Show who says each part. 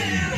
Speaker 1: Yeah.